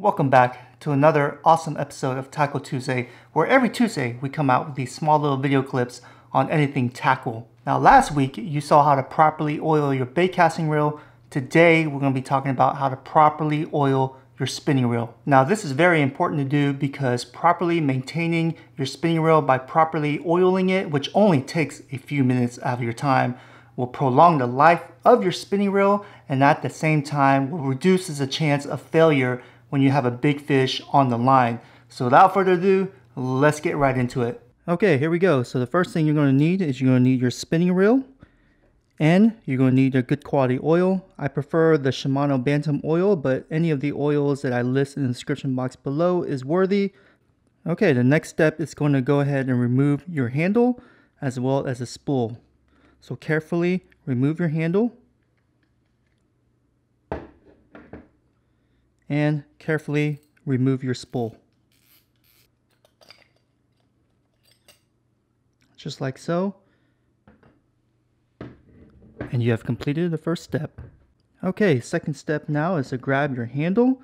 Welcome back to another awesome episode of Tackle Tuesday, where every Tuesday we come out with these small little video clips on anything tackle. Now last week you saw how to properly oil your bait casting reel. Today we're going to be talking about how to properly oil your spinning reel. Now this is very important to do because properly maintaining your spinning reel by properly oiling it, which only takes a few minutes out of your time, will prolong the life of your spinning reel and at the same time will reduce the chance of failure when you have a big fish on the line. So without further ado, let's get right into it. Okay, here we go. So the first thing you're going to need is you're going to need your spinning reel and you're going to need a good quality oil. I prefer the Shimano Bantam oil, but any of the oils that I list in the description box below is worthy. Okay, the next step is going to go ahead and remove your handle as well as a spool. So carefully remove your handle and carefully remove your spool. Just like so. And you have completed the first step. Okay, second step now is to grab your handle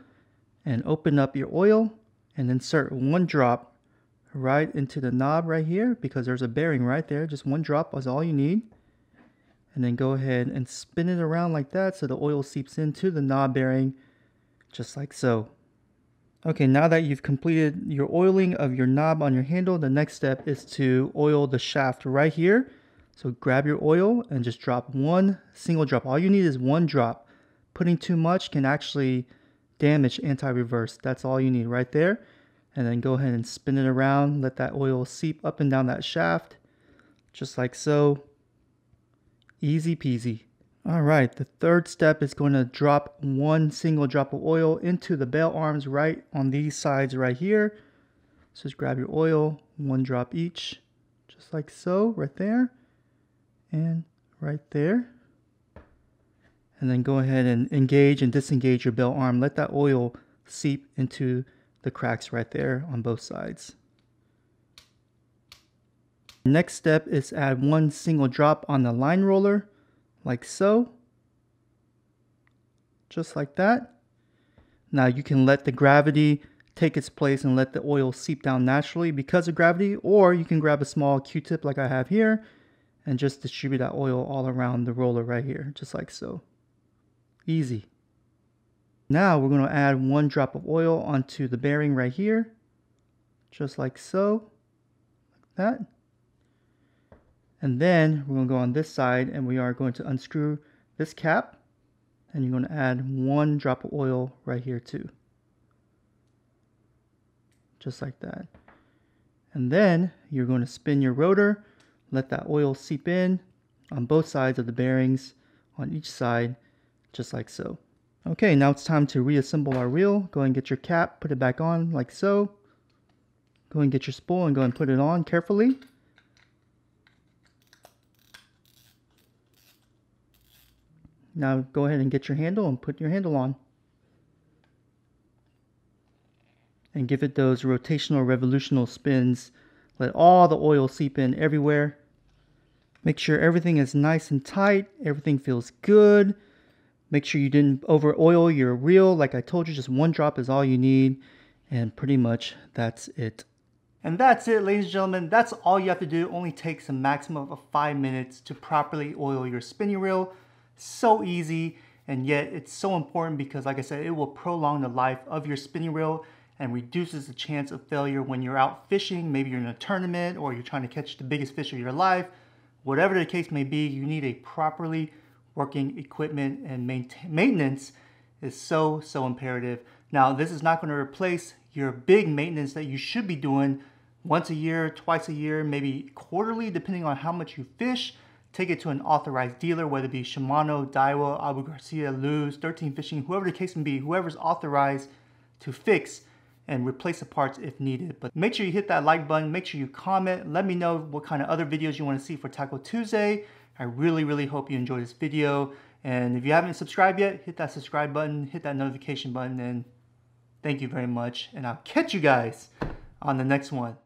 and open up your oil and insert one drop right into the knob right here because there's a bearing right there. Just one drop is all you need. And then go ahead and spin it around like that so the oil seeps into the knob bearing just like so. Okay, now that you've completed your oiling of your knob on your handle, the next step is to oil the shaft right here. So grab your oil and just drop one single drop. All you need is one drop. Putting too much can actually damage anti-reverse. That's all you need right there. And then go ahead and spin it around. Let that oil seep up and down that shaft. Just like so. Easy peasy. All right, the third step is going to drop one single drop of oil into the bail arms right on these sides right here. So just grab your oil, one drop each, just like so, right there, and right there. And then go ahead and engage and disengage your bail arm. Let that oil seep into the cracks right there on both sides. Next step is add one single drop on the line roller like so. Just like that. Now you can let the gravity take its place and let the oil seep down naturally because of gravity, or you can grab a small Q-tip like I have here and just distribute that oil all around the roller right here, just like so. Easy. Now we're going to add one drop of oil onto the bearing right here, just like so, like that. And then we're going to go on this side and we are going to unscrew this cap and you're going to add one drop of oil right here too. Just like that. And then you're going to spin your rotor, let that oil seep in on both sides of the bearings on each side, just like so. Okay, now it's time to reassemble our reel. Go and get your cap, put it back on like so. Go and get your spool and go and put it on carefully. Now go ahead and get your handle and put your handle on. And give it those rotational revolutional spins. Let all the oil seep in everywhere. Make sure everything is nice and tight. Everything feels good. Make sure you didn't over oil your reel. Like I told you, just one drop is all you need. And pretty much that's it. And that's it, ladies and gentlemen. That's all you have to do. It only takes a maximum of five minutes to properly oil your spinning reel. So easy, and yet it's so important because like I said, it will prolong the life of your spinning reel and reduces the chance of failure when you're out fishing. Maybe you're in a tournament or you're trying to catch the biggest fish of your life. Whatever the case may be, you need a properly working equipment and maintenance is so, so imperative. Now, this is not going to replace your big maintenance that you should be doing once a year, twice a year, maybe quarterly, depending on how much you fish take it to an authorized dealer, whether it be Shimano, Daiwa, Abu Garcia, Lew's, 13 Fishing, whoever the case may be, whoever's authorized to fix and replace the parts if needed. But make sure you hit that like button, make sure you comment, let me know what kind of other videos you want to see for Tackle Tuesday. I really, really hope you enjoyed this video. And if you haven't subscribed yet, hit that subscribe button, hit that notification button, and thank you very much. And I'll catch you guys on the next one.